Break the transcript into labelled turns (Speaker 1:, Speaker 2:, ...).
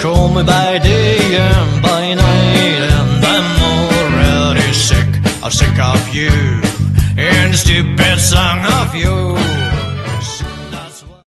Speaker 1: call me by day and by night, and I'm already sick. I'm sick of you and the stupid song of you.